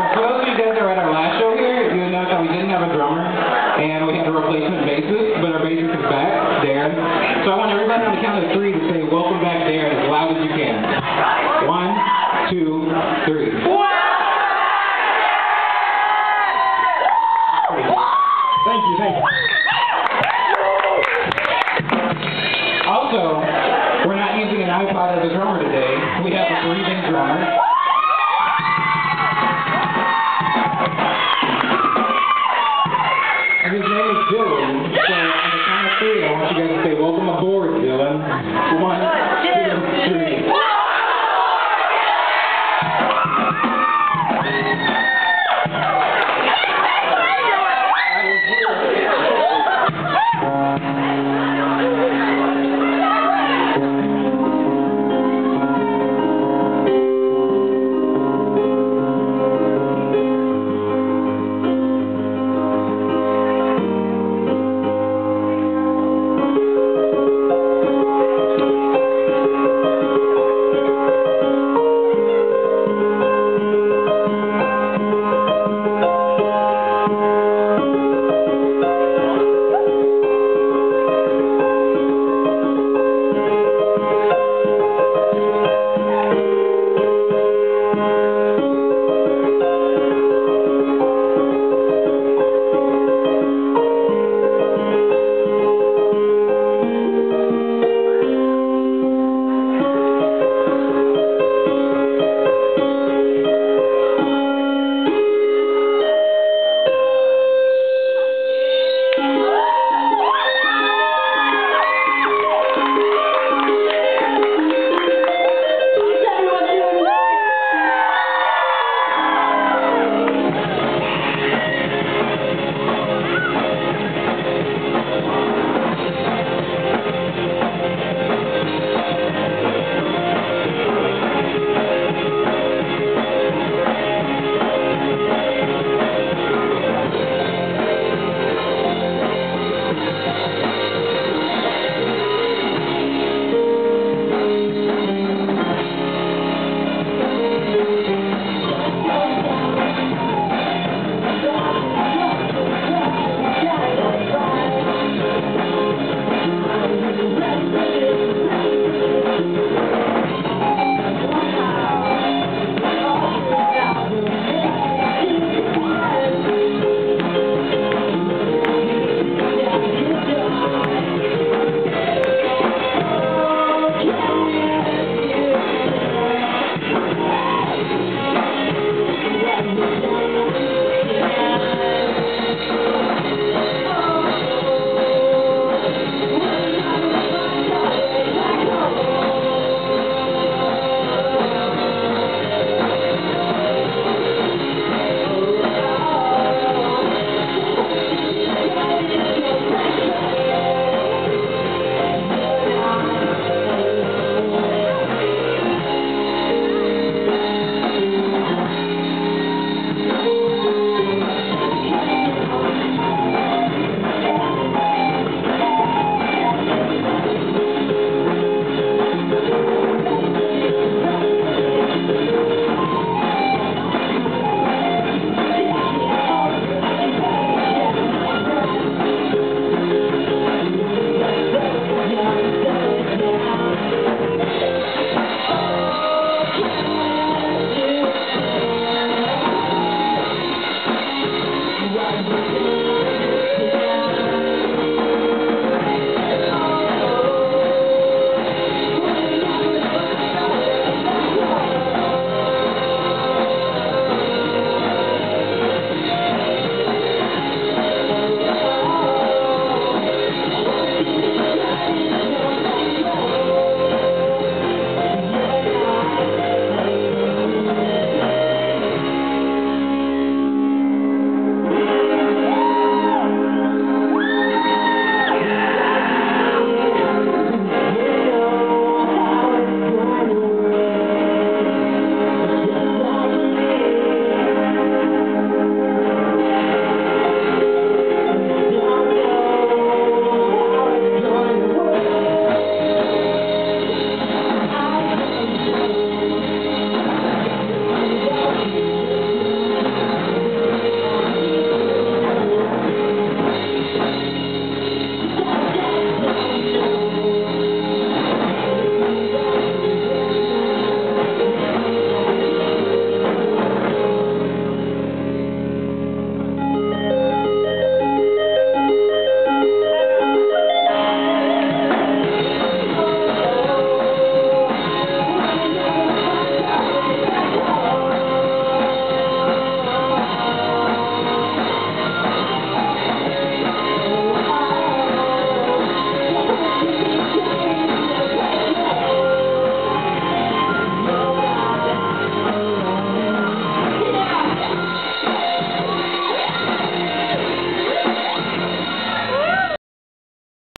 For those of you guys that were at our last show here, you would notice that we didn't have a drummer, and we had a replacement bassist, but our bassist is back, Darren. So I want everybody on the count of three to say, welcome back, Darren, as loud as you can. One, two, three. One, two,